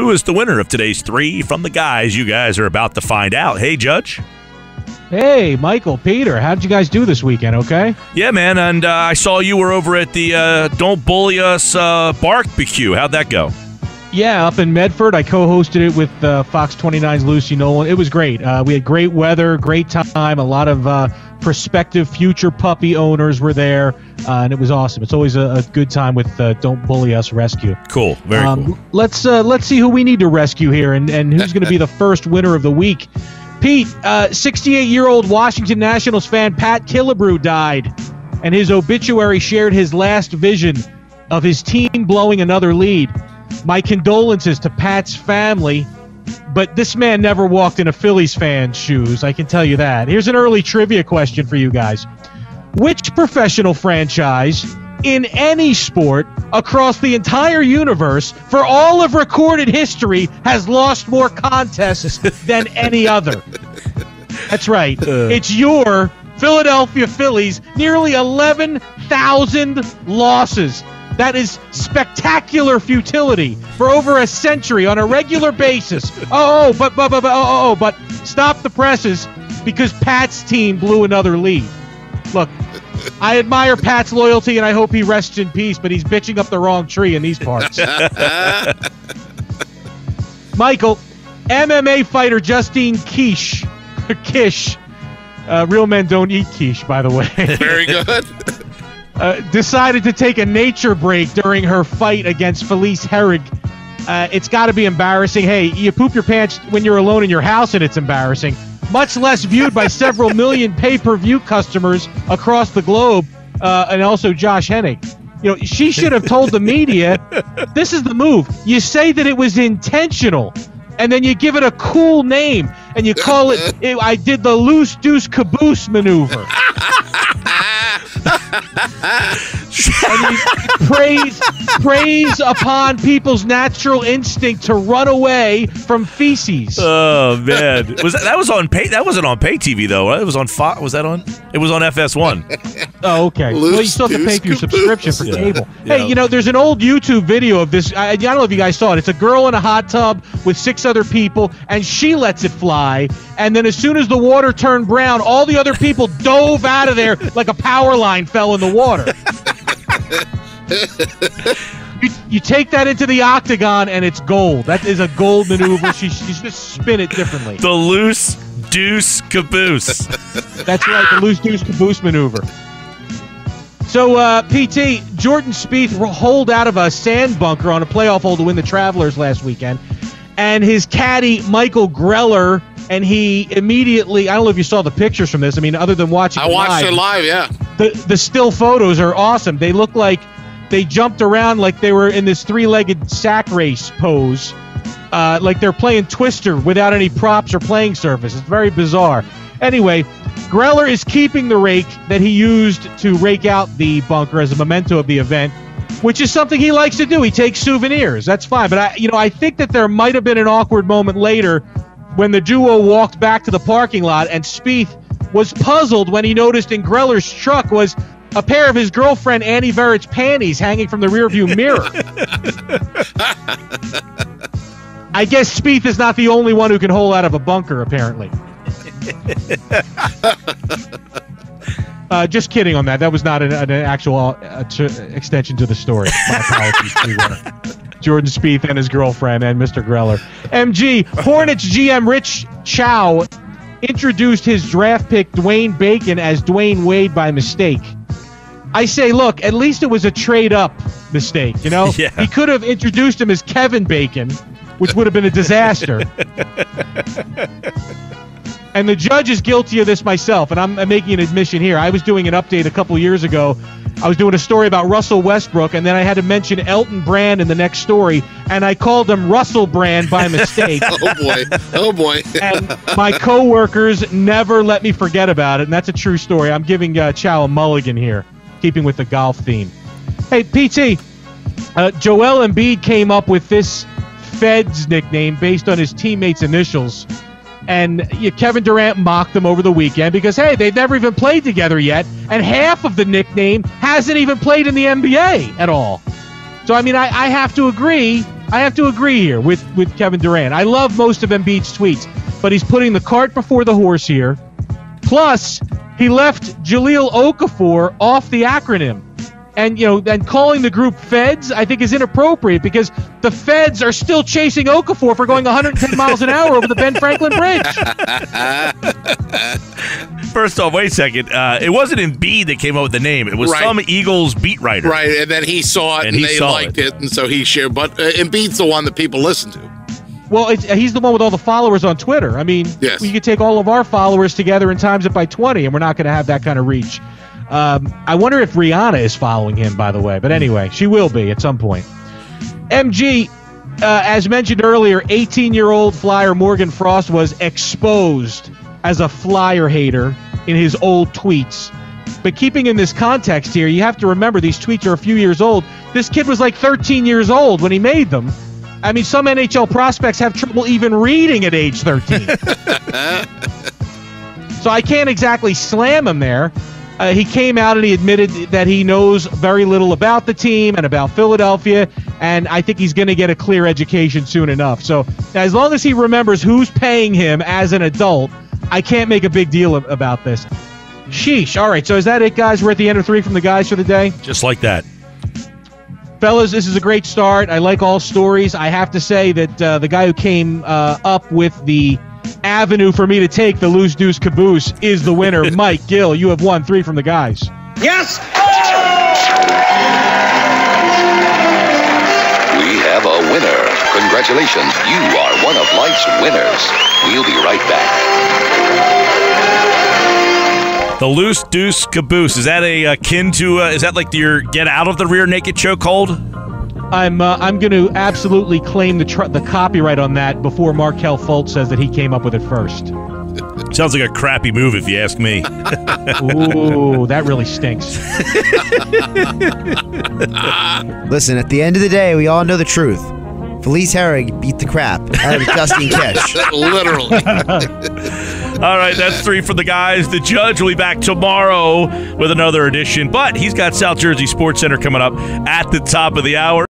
who is the winner of today's three from the guys you guys are about to find out. Hey, Judge. Hey, Michael, Peter, how did you guys do this weekend? Okay. Yeah, man, and uh, I saw you were over at the uh, Don't Bully Us uh, barbecue. How'd that go? Yeah, up in Medford, I co-hosted it with uh, Fox 29's Lucy Noland. It was great. Uh, we had great weather, great time. A lot of uh, prospective future puppy owners were there, uh, and it was awesome. It's always a, a good time with uh, Don't Bully Us Rescue. Cool, very Um, cool. Let's uh, let's see who we need to rescue here, and, and who's going to be the first winner of the week. Pete, 68 year old Washington Nationals fan Pat Killebrew died, and his obituary shared his last vision of his team blowing another lead. My condolences to Pat's family, but this man never walked in a Phillies fan's shoes, I can tell you that. Here's an early trivia question for you guys. Which professional franchise in any sport across the entire universe for all of recorded history has lost more contests than any other? That's right. Uh. It's your Philadelphia Phillies, nearly 11,000 losses. That is spectacular futility for over a century on a regular basis. Oh, oh, but but but, but oh, oh, oh, but stop the presses because Pat's team blew another lead. Look, I admire Pat's loyalty and I hope he rests in peace, but he's bitching up the wrong tree in these parts. Michael, MMA fighter Justine Kish, Kish, uh, real men don't eat quiche, by the way. Very good. uh, decided to take a nature break during her fight against Felice Herrig. Uh, it's got to be embarrassing. Hey, you poop your pants when you're alone in your house, and it's embarrassing. Much less viewed by several million pay-per-view customers across the globe, uh, and also Josh Hennig. You know, she should have told the media, "This is the move. You say that it was intentional, and then you give it a cool name, and you call it. it I did the loose deuce caboose maneuver." Praise praise upon people's natural instinct to run away from feces. Oh man, was that, that was on pay? That wasn't on pay TV though. Right? It was on Fox. Was that on? It was on FS1. Oh, okay. Loose well, you still have to pay for your subscription for cable. Yeah. Hey, you know, there's an old YouTube video of this. I, I don't know if you guys saw it. It's a girl in a hot tub with six other people, and she lets it fly. And then as soon as the water turned brown, all the other people dove out of there like a power line fell in the water. you, you take that into the octagon, and it's gold. That is a gold maneuver. She, she's just spin it differently. The loose deuce caboose. That's right, the loose deuce caboose maneuver. So, uh, PT, Jordan Spieth holed out of a sand bunker on a playoff hole to win the Travelers last weekend. And his caddy, Michael Greller, and he immediately, I don't know if you saw the pictures from this. I mean, other than watching I watched live, it live. Yeah. the, the still photos are awesome. They look like they jumped around like they were in this three legged sack race pose. Uh, like they're playing Twister without any props or playing surface. It's very bizarre. Anyway, Greller is keeping the rake that he used to rake out the bunker as a memento of the event, which is something he likes to do. He takes souvenirs. That's fine. But I, you know, I think that there might have been an awkward moment later when the duo walked back to the parking lot and Spieth was puzzled when he noticed in Greller's truck was a pair of his girlfriend Annie Verret's panties hanging from the rearview mirror. I guess Spieth is not the only one who can hole out of a bunker, apparently. Uh, just kidding on that. That was not an, an actual uh, t- extension to the story. My apologies. Jordan Spieth and his girlfriend and Mr. Greller. MG Hornets GM Rich Cho introduced his draft pick Dwayne Bacon as Dwyane Wade by mistake. I say, look, at least it was a trade up mistake. You know, Yeah. he could have introduced him as Kevin Bacon, which would have been a disaster. And the judge is guilty of this myself, and I'm, I'm making an admission here. I was doing an update a couple years ago. I was doing a story about Russell Westbrook, and then I had to mention Elton Brand in the next story, and I called him Russell Brand by mistake. Oh boy. Oh boy. and my coworkers never let me forget about it, and that's a true story. I'm giving uh, Cho a mulligan here, keeping with the golf theme. Hey, PT, uh, Joel Embiid came up with this Feds nickname based on his teammates' initials. And yeah, Kevin Durant mocked them over the weekend because, hey, they've never even played together yet. And half of the nickname hasn't even played in the NBA at all. So, I mean, I, I have to agree I have to agree here with with Kevin Durant. I love most of Embiid's tweets, but he's putting the cart before the horse here. Plus, he left Jahlil Okafor off the acronym. And you know, and calling the group Feds, I think is inappropriate because the Feds are still chasing Okafor for going 110 miles an hour over the Ben Franklin Bridge. First off, wait a second. Uh, it wasn't Embiid that came up with the name. It was Right. some Eagles beat writer. Right, and then he saw it And and, he they liked it. it. and so he shared. But uh, Embiid's the one that people listen to. Well, it's, he's the one with all the followers on Twitter. I mean, Yes. we could take all of our followers together and times it by 20, and we're not going to have that kind of reach. Um, I wonder if Rihanna is following him, by the way. But anyway, she will be at some point. MG, uh, as mentioned earlier, 18 year old flyer Morgan Frost was exposed as a flyer hater in his old tweets. But keeping in this context here, you have to remember these tweets are a few years old. This kid was like 13 years old when he made them. I mean, some NHL prospects have trouble even reading at age 13. so I can't exactly slam him there. Uh, he came out and he admitted that he knows very little about the team and about Philadelphia, and I think he's going to get a clear education soon enough. So as long as he remembers who's paying him as an adult, I can't make a big deal about this. Sheesh. All right, so is that it, guys? We're at the end of three from the guys for the day. Just like that. Fellas, this is a great start. I like all stories. I have to say that uh, the guy who came uh, up with the avenue for me to take the loose deuce caboose is the winner. Mike Gill, you have won three from the guys. Yes! We have a winner. Congratulations, you are one of life's winners. We'll be right back. The loose deuce caboose. Is that a akin to? Uh, is that like your get out of the rear naked chokehold? I'm uh, I'm going to absolutely claim the tr- the copyright on that before Markelle Fultz says that he came up with it first. Sounds like a crappy move if you ask me. Ooh, that really stinks. Listen, at the end of the day, we all know the truth. Felice Herrig beat the crap out of Dustin Ketch. Literally. All right, that's three for the guys. The judge will be back tomorrow with another edition, but he's got South Jersey Sports Center coming up at the top of the hour.